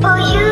for you.